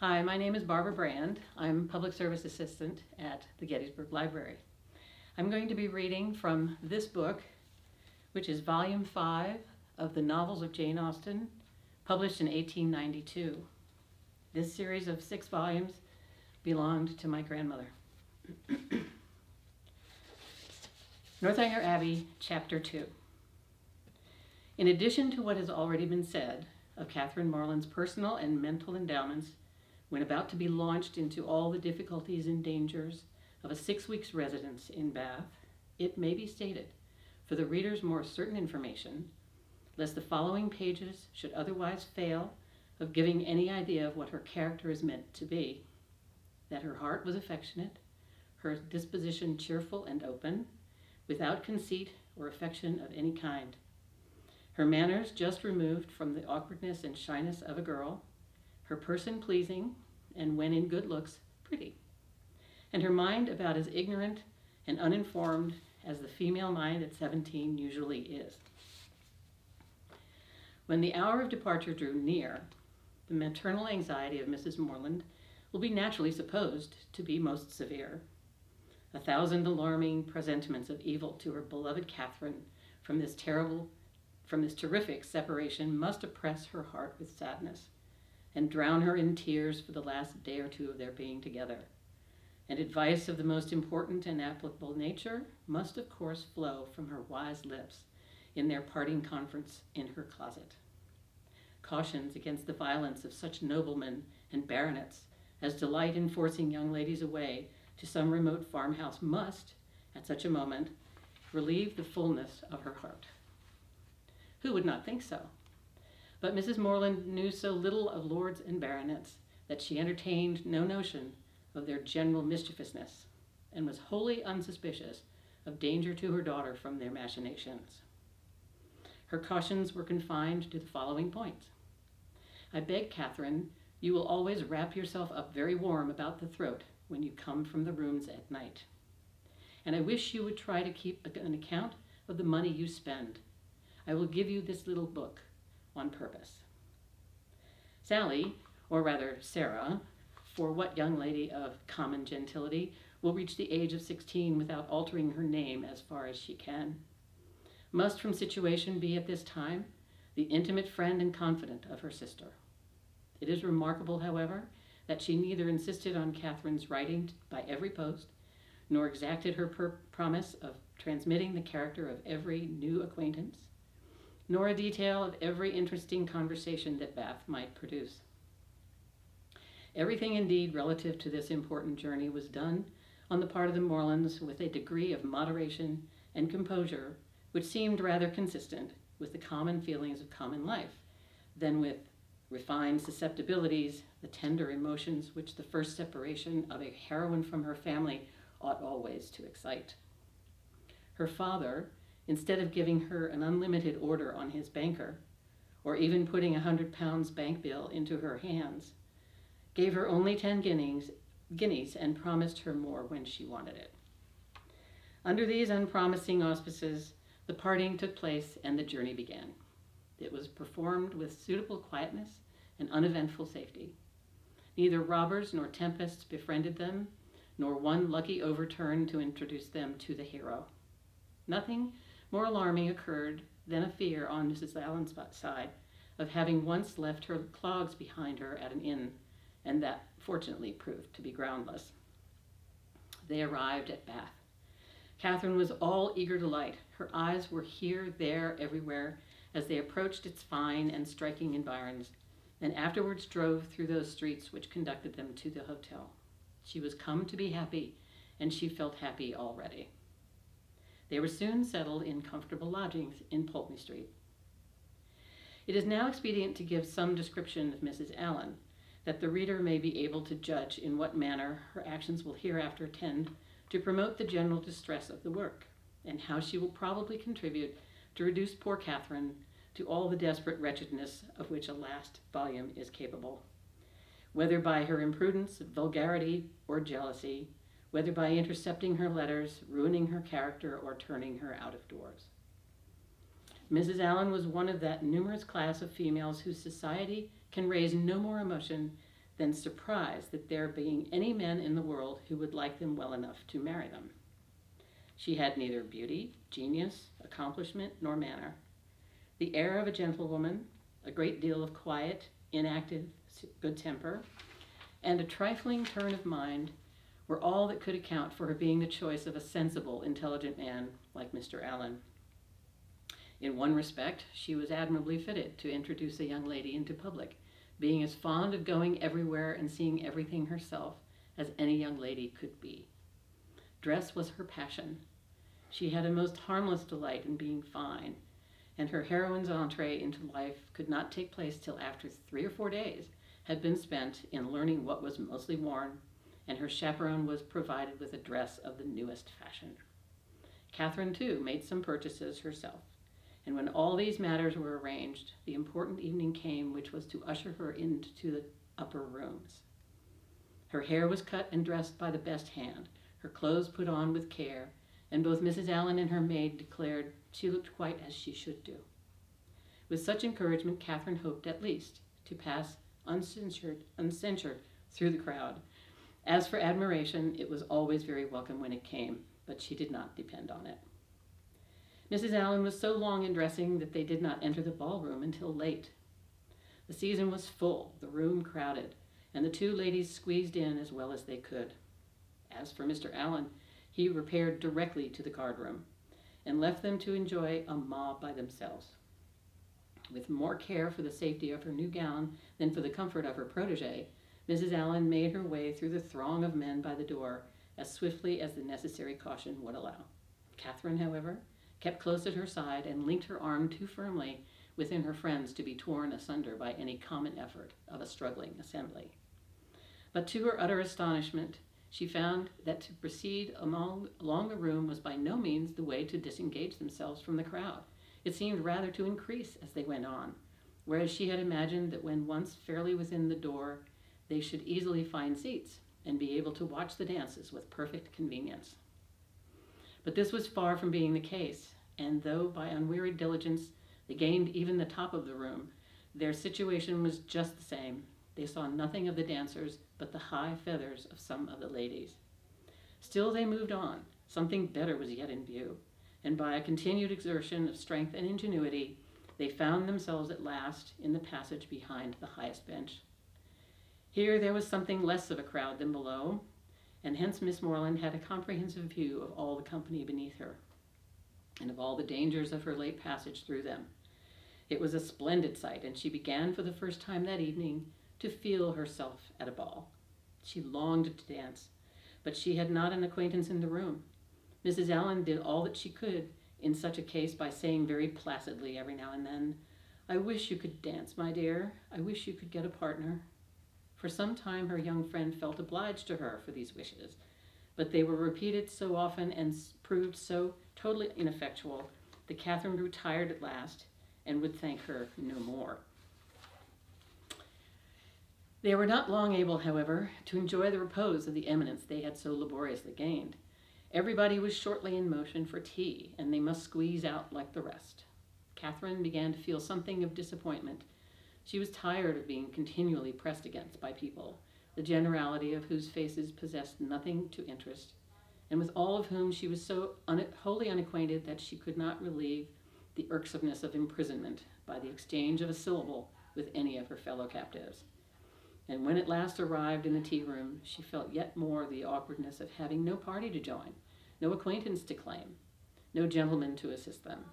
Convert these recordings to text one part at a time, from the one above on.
Hi, my name is Barbara Brand. I'm Public Service Assistant at the Gettysburg Library. I'm going to be reading from this book, which is Volume 5 of the Novels of Jane Austen, published in 1892. This series of six volumes belonged to my grandmother. Northanger Abbey, Chapter 2. In addition to what has already been said of Catherine Morland's personal and mental endowments when about to be launched into all the difficulties and dangers of a six weeks residence in Bath, it may be stated, for the reader's more certain information, lest the following pages should otherwise fail of giving any idea of what her character is meant to be, that her heart was affectionate, her disposition cheerful and open, without conceit or affection of any kind. Her manners just removed from the awkwardness and shyness of a girl, her person pleasing, and when in good looks, pretty, and her mind about as ignorant and uninformed as the female mind at 17 usually is. When the hour of departure drew near, the maternal anxiety of Mrs. Morland will be naturally supposed to be most severe. A thousand alarming presentiments of evil to her beloved Catherine from this terrible, from this terrific separation must oppress her heart with sadness and drown her in tears for the last day or two of their being together. And advice of the most important and applicable nature must, of course, flow from her wise lips in their parting conference in her closet. Cautions against the violence of such noblemen and baronets as delight in forcing young ladies away to some remote farmhouse must, at such a moment, relieve the fullness of her heart. Who would not think so? But Mrs. Morland knew so little of lords and baronets that she entertained no notion of their general mischievousness, and was wholly unsuspicious of danger to her daughter from their machinations. Her cautions were confined to the following points. I beg, Catherine, you will always wrap yourself up very warm about the throat when you come from the rooms at night. And I wish you would try to keep an account of the money you spend. I will give you this little book on purpose. Sally, or rather Sarah, for what young lady of common gentility will reach the age of 16 without altering her name as far as she can? Must from situation be at this time the intimate friend and confidant of her sister. It is remarkable, however, that she neither insisted on Catherine's writing by every post, nor exacted her promise of transmitting the character of every new acquaintance, nor a detail of every interesting conversation that Bath might produce. Everything indeed relative to this important journey was done on the part of the Morlands with a degree of moderation and composure which seemed rather consistent with the common feelings of common life than with refined susceptibilities, the tender emotions which the first separation of a heroine from her family ought always to excite. Her father, instead of giving her an unlimited order on his banker, or even putting a hundred pounds bank bill into her hands, gave her only ten guineas, guineas and promised her more when she wanted it. Under these unpromising auspices, the parting took place and the journey began. It was performed with suitable quietness and uneventful safety. Neither robbers nor tempests befriended them, nor one lucky overturn to introduce them to the hero. Nothing more alarming occurred than a fear on Mrs. Allen's side of having once left her clogs behind her at an inn, and that fortunately proved to be groundless. They arrived at Bath. Catherine was all eager delight. Her eyes were here, there, everywhere, as they approached its fine and striking environs, and afterwards drove through those streets which conducted them to the hotel. She was come to be happy, and she felt happy already. They were soon settled in comfortable lodgings in Pulteney Street. It is now expedient to give some description of Mrs. Allen, that the reader may be able to judge in what manner her actions will hereafter tend to promote the general distress of the work, and how she will probably contribute to reduce poor Catherine to all the desperate wretchedness of which a last volume is capable. Whether by her imprudence, vulgarity, or jealousy, whether by intercepting her letters, ruining her character, or turning her out of doors. Mrs. Allen was one of that numerous class of females whose society can raise no more emotion than surprise that there being any men in the world who would like them well enough to marry them. She had neither beauty, genius, accomplishment, nor manner. The air of a gentlewoman, a great deal of quiet, inactive good temper, and a trifling turn of mind were all that could account for her being the choice of a sensible, intelligent man like Mr. Allen. In one respect, she was admirably fitted to introduce a young lady into public, being as fond of going everywhere and seeing everything herself as any young lady could be. Dress was her passion. She had a most harmless delight in being fine, and her heroine's entree into life could not take place till after three or four days had been spent in learning what was mostly worn, and her chaperone was provided with a dress of the newest fashion. Catherine, too, made some purchases herself, and when all these matters were arranged, the important evening came which was to usher her into the upper rooms. Her hair was cut and dressed by the best hand, her clothes put on with care, and both Mrs. Allen and her maid declared she looked quite as she should do. With such encouragement, Catherine hoped at least to pass uncensured, uncensured through the crowd. As for admiration, it was always very welcome when it came, but she did not depend on it. Mrs. Allen was so long in dressing that they did not enter the ballroom until late. The season was full, the room crowded, and the two ladies squeezed in as well as they could. As for Mr. Allen, he repaired directly to the card room and left them to enjoy a mob by themselves. With more care for the safety of her new gown than for the comfort of her protege, Mrs. Allen made her way through the throng of men by the door as swiftly as the necessary caution would allow. Catherine, however, kept close at her side and linked her arm too firmly within her friend's to be torn asunder by any common effort of a struggling assembly. But to her utter astonishment, she found that to proceed along, along the room was by no means the way to disengage themselves from the crowd. It seemed rather to increase as they went on, whereas she had imagined that when once fairly within the door, they should easily find seats and be able to watch the dances with perfect convenience. But this was far from being the case, and though by unwearied diligence they gained even the top of the room, their situation was just the same. They saw nothing of the dancers but the high feathers of some of the ladies. Still they moved on. Something better was yet in view, and by a continued exertion of strength and ingenuity, they found themselves at last in the passage behind the highest bench. Here there was something less of a crowd than below, and hence Miss Morland had a comprehensive view of all the company beneath her, and of all the dangers of her late passage through them. It was a splendid sight, and she began for the first time that evening to feel herself at a ball. She longed to dance, but she had not an acquaintance in the room. Mrs. Allen did all that she could in such a case by saying very placidly every now and then, I wish you could dance, my dear. I wish you could get a partner. For some time her young friend felt obliged to her for these wishes, but they were repeated so often and proved so totally ineffectual that Catherine grew tired at last and would thank her no more. They were not long able, however, to enjoy the repose of the eminence they had so laboriously gained. Everybody was shortly in motion for tea, and they must squeeze out like the rest. Catherine began to feel something of disappointment. She was tired of being continually pressed against by people, the generality of whose faces possessed nothing to interest, and with all of whom she was so un- wholly unacquainted that she could not relieve the irksomeness of imprisonment by the exchange of a syllable with any of her fellow captives and when at last arrived in the tea room, she felt yet more the awkwardness of having no party to join, no acquaintance to claim, no gentleman to assist them.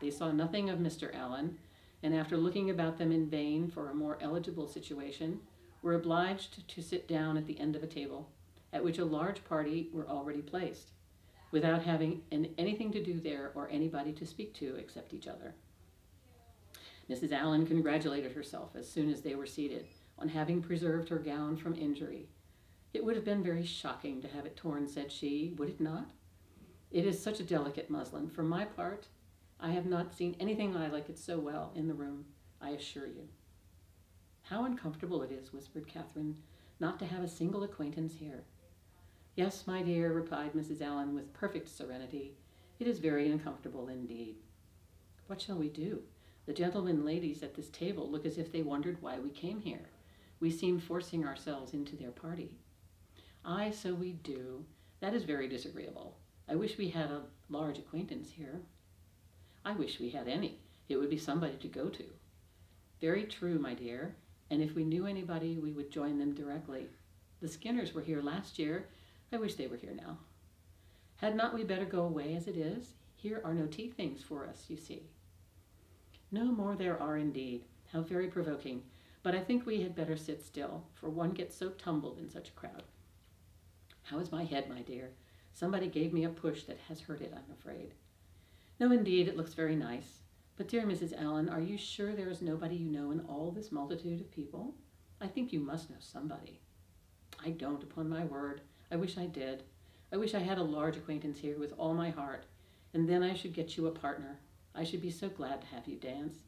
They saw nothing of Mr. Allen, and after looking about them in vain for a more eligible situation, were obliged to sit down at the end of a table, at which a large party were already placed, without having anything to do there or anybody to speak to except each other. Mrs. Allen congratulated herself as soon as they were seated on having preserved her gown from injury. It would have been very shocking to have it torn, said she, would it not? It is such a delicate muslin. For my part, I have not seen anything I like it so well in the room, I assure you. How uncomfortable it is, whispered Catherine, not to have a single acquaintance here. Yes, my dear, replied Mrs. Allen with perfect serenity. It is very uncomfortable indeed. What shall we do? The gentlemen ladies at this table look as if they wondered why we came here. we seem forcing ourselves into their party. Ay, so we do. That is very disagreeable. I wish we had a large acquaintance here. I wish we had any. It would be somebody to go to. Very true, my dear. And if we knew anybody, we would join them directly. The Skinners were here last year. I wish they were here now. Had not we better go away as it is? Here are no tea things for us, you see. No more there are indeed. How very provoking. But I think we had better sit still, for one gets so tumbled in such a crowd. How is my head, my dear? Somebody gave me a push that has hurt it, I'm afraid. No, indeed, it looks very nice. But, dear Mrs. Allen, are you sure there is nobody you know in all this multitude of people? I think you must know somebody. I don't, upon my word. I wish I did. I wish I had a large acquaintance here with all my heart, and then I should get you a partner. I should be so glad to have you dance.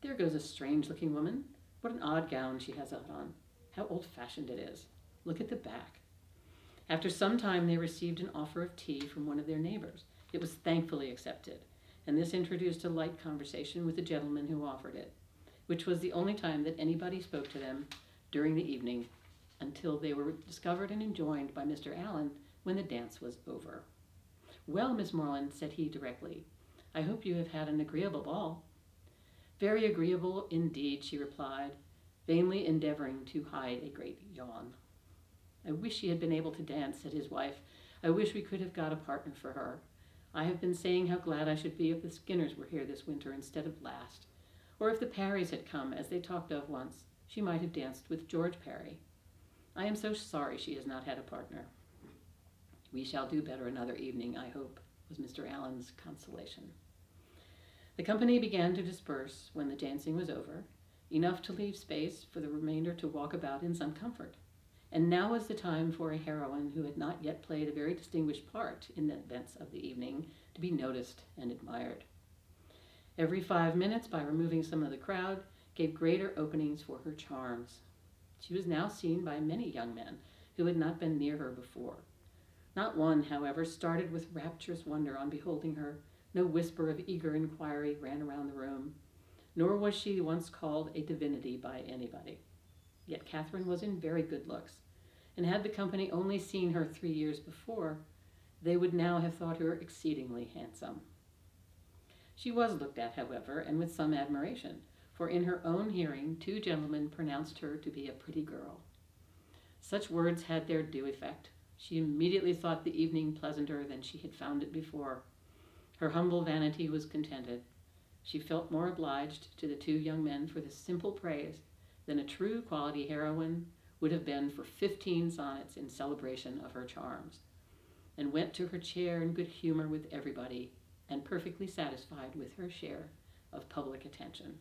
There goes a strange looking woman. What an odd gown she has on. How old fashioned it is. Look at the back. After some time, they received an offer of tea from one of their neighbors. It was thankfully accepted, and this introduced a light conversation with the gentleman who offered it, which was the only time that anybody spoke to them during the evening until they were discovered and enjoined by Mr. Allen when the dance was over. Well, Miss Morland, said he directly, I hope you have had an agreeable ball. Very agreeable indeed, she replied, vainly endeavoring to hide a great yawn. I wish she had been able to dance, said his wife. I wish we could have got a partner for her. I have been saying how glad I should be if the Skinners were here this winter instead of last. Or if the Parrys had come, as they talked of once, she might have danced with George Parry. I am so sorry she has not had a partner. We shall do better another evening, I hope, was Mr. Allen's consolation. The company began to disperse when the dancing was over, enough to leave space for the remainder to walk about in some comfort. And now was the time for a heroine who had not yet played a very distinguished part in the events of the evening to be noticed and admired. Every five minutes, by removing some of the crowd, gave greater openings for her charms. She was now seen by many young men who had not been near her before. Not one, however, started with rapturous wonder on beholding her. No whisper of eager inquiry ran around the room, nor was she once called a divinity by anybody. Yet Catherine was in very good looks, and had the company only seen her three years before, they would now have thought her exceedingly handsome. She was looked at, however, and with some admiration, for in her own hearing two gentlemen pronounced her to be a pretty girl. Such words had their due effect. She immediately thought the evening pleasanter than she had found it before. Her humble vanity was contented. She felt more obliged to the two young men for this simple praise than a true quality heroine would have been for fifteen sonnets in celebration of her charms, and went to her chair in good humor with everybody, and perfectly satisfied with her share of public attention.